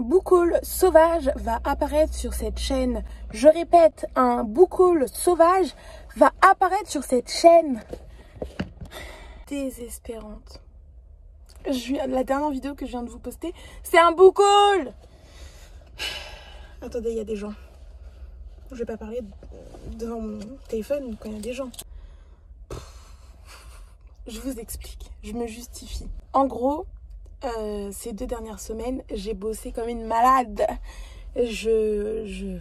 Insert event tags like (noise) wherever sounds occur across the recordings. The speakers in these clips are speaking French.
book haul sauvage va apparaître sur cette chaîne. Je répète, un book haul sauvage va apparaître sur cette chaîne. Désespérante. La dernière vidéo que je viens de vous poster, c'est un book haul Attendez, il y a des gens. Je vais pas parler devant mon téléphone quand il y a des gens. Je vous explique, je me justifie. En gros, euh, ces deux dernières semaines, j'ai bossé comme une malade. Je,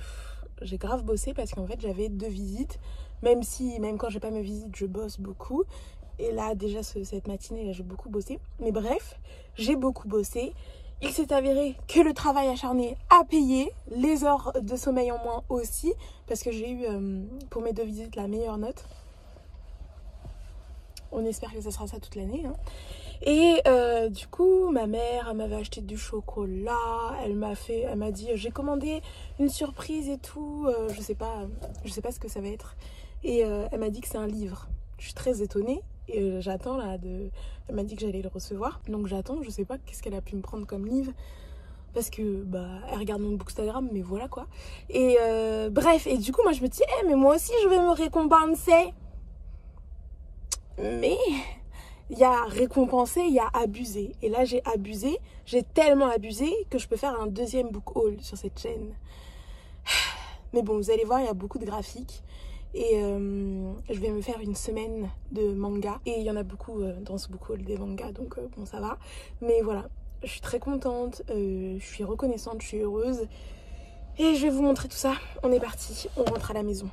j'ai grave bossé parce qu'en fait, j'avais deux visites. Même si, même quand j'ai pas mes visites, je bosse beaucoup. Et là, déjà, cette matinée, j'ai beaucoup bossé. Mais bref, j'ai beaucoup bossé. Il s'est avéré que le travail acharné a payé, les heures de sommeil en moins aussi, parce que j'ai eu euh, pour mes deux visites la meilleure note. On espère que ça sera ça toute l'année. Hein. Et euh, du coup, ma mère m'avait acheté du chocolat. Elle m'a fait, elle m'a dit, j'ai commandé une surprise et tout. Euh, je sais pas, je sais pas ce que ça va être. Et euh, elle m'a dit que c'est un livre. Je suis très étonnée. Et j'attends là de. Elle m'a dit que j'allais le recevoir. Donc j'attends. Je sais pas qu'est-ce qu'elle a pu me prendre comme livre parce que bah elle regarde mon bookstagram mais voilà quoi et bref et du coup moi je me dis eh mais moi aussi je vais me récompenser mais il y a récompensé, il y a abusé. Et là, j'ai abusé. J'ai tellement abusé que je peux faire un deuxième book haul sur cette chaîne. (sighs) Mais bon, vous allez voir, il y a beaucoup de graphiques. Et euh, je vais me faire une semaine de manga. Et il y en a beaucoup euh, dans ce book haul des mangas, donc euh, bon, ça va. Mais voilà, je suis très contente, je suis reconnaissante, je suis heureuse. Et je vais vous montrer tout ça. On est parti, on rentre à la maison.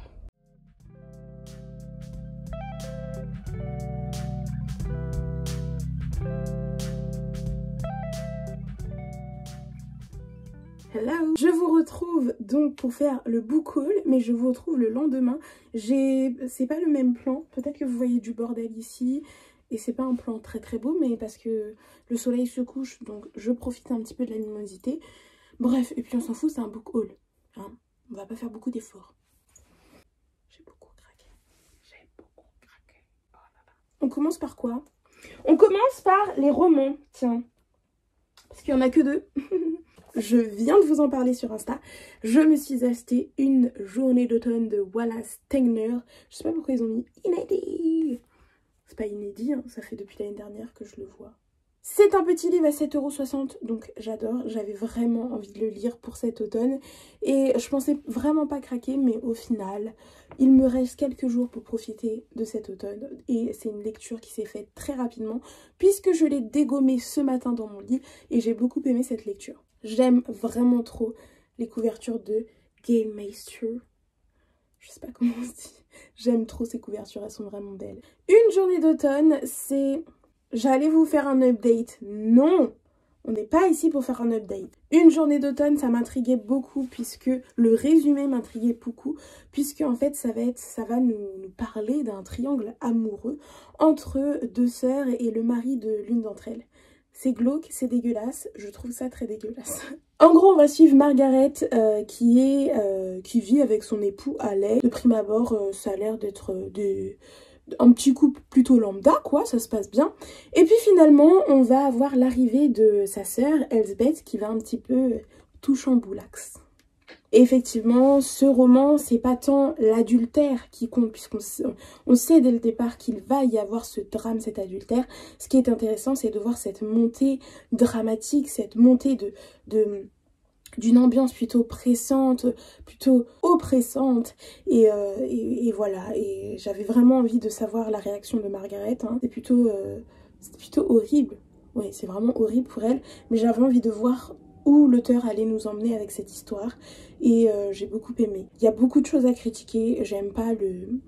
Je vous retrouve donc pour faire le book haul, mais je vous retrouve le lendemain. C'est pas le même plan, peut-être que vous voyez du bordel ici, et c'est pas un plan très très beau, mais parce que le soleil se couche, donc je profite un petit peu de la luminosité. Bref, et puis on s'en fout, c'est un book haul. Hein. On va pas faire beaucoup d'efforts. J'ai beaucoup craqué. J'ai beaucoup craqué. Oh on commence par quoi? On commence par les romans, tiens. Parce qu'il y en a que deux. (laughs) je viens de vous en parler sur Insta. Je me suis acheté une journée d'automne de Wallace Tegner. Je sais pas pourquoi ils ont mis inédit. C'est pas inédit, hein. ça fait depuis l'année dernière que je le vois. C'est un petit livre à 7,60€, donc j'adore. J'avais vraiment envie de le lire pour cet automne. Et je pensais vraiment pas craquer, mais au final, il me reste quelques jours pour profiter de cet automne. Et c'est une lecture qui s'est faite très rapidement, puisque je l'ai dégommé ce matin dans mon lit. Et j'ai beaucoup aimé cette lecture. J'aime vraiment trop les couvertures de Game Meister. Je sais pas comment on se dit. J'aime trop ces couvertures, elles sont vraiment belles. Une journée d'automne, c'est... J'allais vous faire un update. Non on n'est pas ici pour faire un update. Une journée d'automne, ça m'intriguait beaucoup puisque le résumé m'intriguait beaucoup puisque en fait ça va ça va nous, nous parler d'un triangle amoureux entre deux sœurs et le mari de l'une d'entre elles. C'est glauque, c'est dégueulasse, je trouve ça très dégueulasse. (laughs) En gros, on va suivre Margaret euh, euh, qui vit avec son époux Alec. De prime abord, euh, ça a l'air d'être un petit couple plutôt lambda, quoi, ça se passe bien. Et puis finalement, on va avoir l'arrivée de sa sœur, Elsbeth, qui va un petit peu tout chamboulax effectivement, ce roman, c'est pas tant l'adultère qui compte, puisqu'on on sait dès le départ qu'il va y avoir ce drame, cet adultère. Ce qui est intéressant, c'est de voir cette montée dramatique, cette montée de, d'une ambiance plutôt pressante, plutôt oppressante. Et, euh, et, voilà, et j'avais vraiment envie de savoir la réaction de Margaret. Hein. C'est plutôt, euh, plutôt horrible. Oui, c'est vraiment horrible pour elle. Mais j'avais envie de voir où l'auteur allait nous emmener avec cette histoire et euh, j'ai beaucoup aimé. Il y a beaucoup de choses à critiquer, j'aime pas le,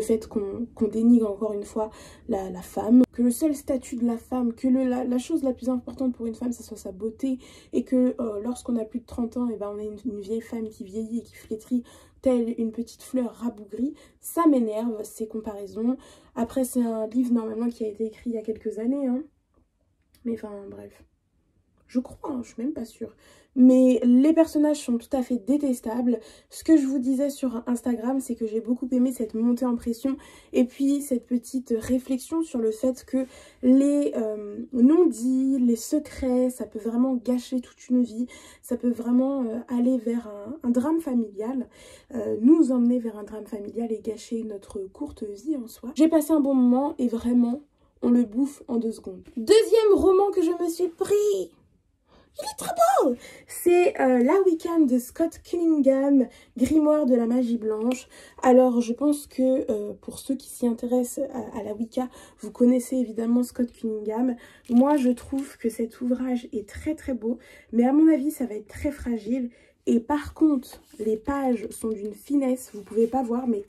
fait qu'on dénigre encore une fois la, femme, que le seul statut de la femme, que la, chose la plus importante pour une femme, ce soit sa beauté, et que euh, lorsqu'on a plus de 30 ans, et eh ben on une, une, vieille femme qui vieillit et qui flétrit telle une petite fleur rabougrie, ça m'énerve ces comparaisons. Après c'est un livre normalement qui a été écrit il y a quelques années, hein. mais enfin bref. Je crois, hein, je suis même pas sûre. Mais les personnages sont tout à fait détestables. Ce que je vous disais sur Instagram, c'est que j'ai beaucoup aimé cette montée en pression et puis cette petite réflexion sur le fait que les euh, non-dits, les secrets, ça peut vraiment gâcher toute une vie. Ça peut vraiment euh, aller vers un, drame familial, euh, nous emmener vers un drame familial et gâcher notre courte vie en soi. J'ai passé un bon moment et vraiment, on le bouffe en deux secondes. Deuxième roman que je me suis pris il est trop beau C'est euh, La Weekend de Scott Cunningham, Grimoire de la magie blanche. Alors, je pense que euh, pour ceux qui s'y intéressent à, la Wicca, vous connaissez évidemment Scott Cunningham. Moi, je trouve que cet ouvrage est très très beau, mais à mon avis, ça va être très fragile. Et par contre, les pages sont d'une finesse, vous pouvez pas voir, mais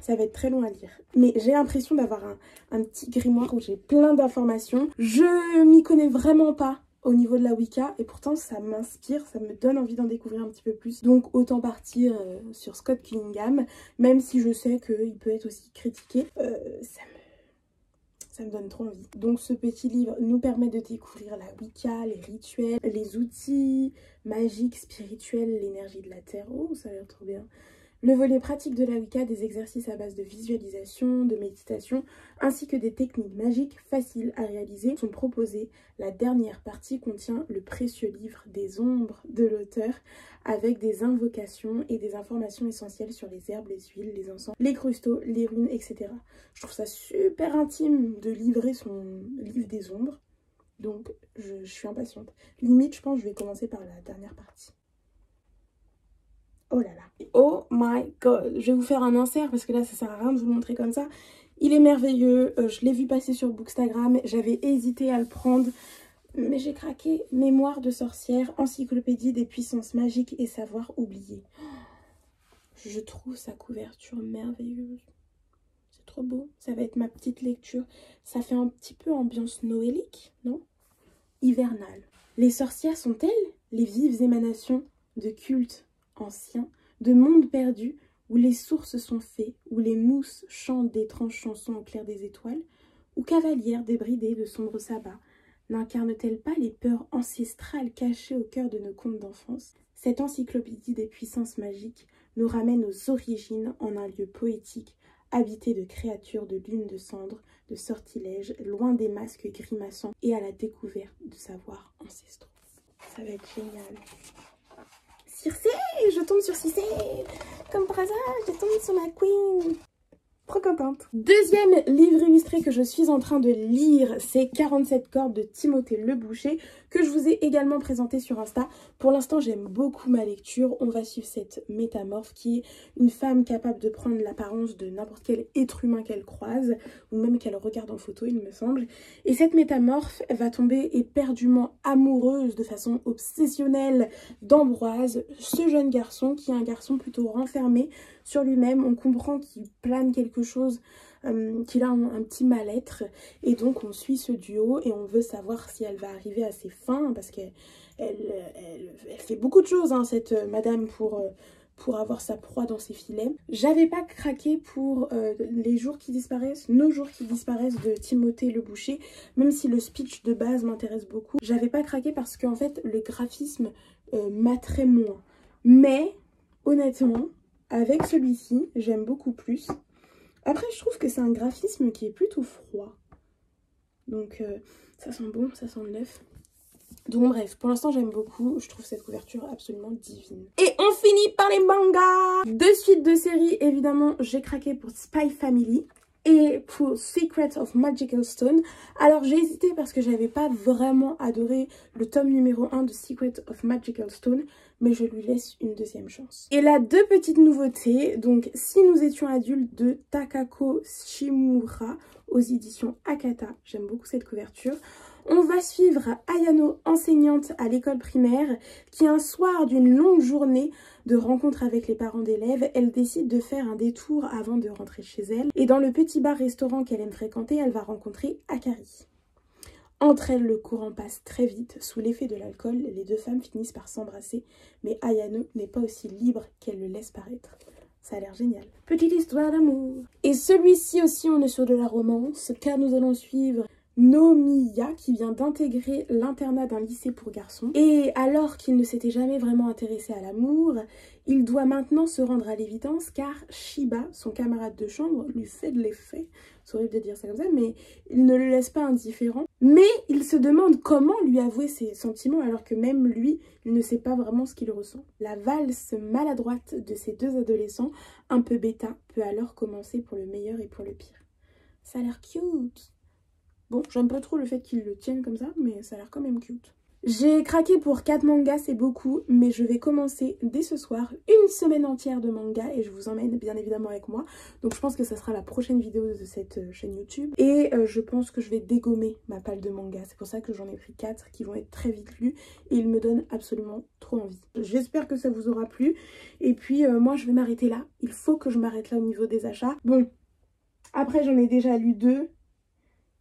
ça va être très long à lire. Mais j'ai l'impression d'avoir un, un, petit grimoire où j'ai plein d'informations. Je m'y connais vraiment pas au niveau de la Wicca et pourtant ça m'inspire, ça me donne envie d'en découvrir un petit peu plus. Donc autant partir euh, sur Scott Cunningham, même si je sais qu'il peut être aussi critiqué, euh, ça me ça me donne trop envie. Donc ce petit livre nous permet de découvrir la Wicca, les rituels, les outils magiques, spirituels, l'énergie de la terre. Oh, ça a l'air trop bien. Le volet pratique de la Wicca, des exercices à base de visualisation, de méditation, ainsi que des techniques magiques faciles à réaliser sont proposés. La dernière partie contient le précieux livre des ombres de l'auteur, avec des invocations et des informations essentielles sur les herbes, les huiles, les encens, les cristaux, les runes, etc. Je trouve ça super intime de livrer son livre des ombres. Donc, je, je suis impatiente. Limite, je pense que je vais commencer par la dernière partie. Oh là là. Oh my god. Je vais vous faire un insert parce que là, ça sert à rien de vous le montrer comme ça. Il est merveilleux. Euh, je l'ai vu passer sur Bookstagram. J'avais hésité à le prendre. Mais j'ai craqué. Mémoire de sorcière, encyclopédie des puissances magiques et savoir oublier. Je trouve sa couverture merveilleuse. C'est trop beau. Ça va être ma petite lecture. Ça fait un petit peu ambiance noélique, non? Hivernale. Les sorcières sont-elles les vives émanations de culte ancien, de mondes perdus, où les sources sont fées, où les mousses chantent d'étranges chansons au clair des étoiles, où cavalières débridées de sombres sabbats, n'incarne-t-elle pas les peurs ancestrales cachées au cœur de nos contes d'enfance? Cette encyclopédie des puissances magiques nous ramène aux origines en un lieu poétique, habité de créatures de lune de cendre, de sortilèges, loin des masques grimaçants et à la découverte de savoirs ancestraux. Ça va être génial Circé, je tombe sur Circé. Comme par hasard, je tombe sur ma queen. Trop contente. Deuxième livre illustré que je suis en train de lire, c'est 47 cordes de Timothée Le Boucher, que je vous ai également présenté sur Insta. Pour l'instant, j'aime beaucoup ma lecture. On va suivre cette métamorphe qui est une femme capable de prendre l'apparence de n'importe quel être humain qu'elle croise, ou même qu'elle regarde en photo, il me semble. Et cette métamorphe va tomber éperdument amoureuse de façon obsessionnelle d'Ambroise, ce jeune garçon qui est un garçon plutôt renfermé sur lui-même. On comprend qu'il plane quelque chose, euh, qu'il a un, petit mal-être. Et donc on suit ce duo et on veut savoir si elle va arriver à ses fins. Parce qu'elle elle, fait beaucoup de choses, hein, cette euh, madame, pour... Euh, pour avoir sa proie dans ses filets. J'avais pas craqué pour les jours qui disparaissent, nos jours qui disparaissent de Timothée le Boucher, même si le speech de base m'intéresse beaucoup. J'avais pas craqué parce qu'en fait le graphisme m'attrait moins. Mais honnêtement, avec celui-ci, j'aime beaucoup plus. Après, je trouve que c'est un graphisme qui est plutôt froid. Donc, euh, ça sent bon, ça sent neuf. Donc bref, pour l'instant j'aime beaucoup, je trouve cette couverture absolument divine. Et on finit par les mangas Deux suites de séries, évidemment, j'ai craqué pour Spy Family et pour Secret of Magical Stone. Alors j'ai hésité parce que j'avais pas vraiment adoré le tome numéro 1 de Secret of Magical Stone, mais je lui laisse une deuxième chance. Et là, deux petites nouveautés. Donc, Si nous étions adultes de Takako Shimura aux éditions Akata. J'aime beaucoup cette couverture. On va suivre Ayano, enseignante à l'école primaire, qui un soir d'une longue journée de rencontre avec les parents d'élèves, elle décide de faire un détour avant de rentrer chez elle. Et dans le petit bar-restaurant qu'elle aime fréquenter, elle va rencontrer Akari. Entre elles, le courant passe très vite. Sous l'effet de l'alcool, les deux femmes finissent par s'embrasser, mais Ayano n'est pas aussi libre qu'elle le laisse paraître. Ça a l'air génial. Petite histoire d'amour. Et celui-ci aussi, on est sur de la romance, car nous allons suivre Nomiya qui vient d'intégrer l'internat d'un lycée pour garçons. Et alors qu'il ne s'était jamais vraiment intéressé à l'amour, il doit maintenant se rendre à l'évidence car Shiba, son camarade de chambre, lui fait de l'effet. C'est horrible de dire ça comme ça, mais il ne le laisse pas indifférent. Mais il se demande comment lui avouer ses sentiments alors que même lui, il ne sait pas vraiment ce qu'il ressent. La valse maladroite de ces deux adolescents, un peu bêta, peut alors commencer pour le meilleur et pour le pire. Ça a l'air cute Bon, j'aime pas trop le fait qu'ils le tiennent comme ça, mais ça a l'air quand même cute. J'ai craqué pour 4 mangas, c'est beaucoup, mais je vais commencer dès ce soir une semaine entière de manga et je vous emmène bien évidemment avec moi. Donc je pense que ça sera la prochaine vidéo de cette euh, chaîne YouTube. Et euh, je pense que je vais dégommer ma palle de manga. C'est pour ça que j'en ai pris 4 qui vont être très vite lus et ils me donnent absolument trop envie. J'espère que ça vous aura plu. Et puis euh, moi je vais m'arrêter là. Il faut que je m'arrête là au niveau des achats. Bon, après j'en ai déjà lu deux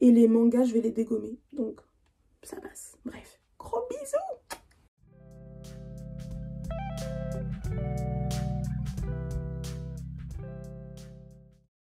et les mangas, je vais les dégommer. Donc, ça passe. Gros bisous.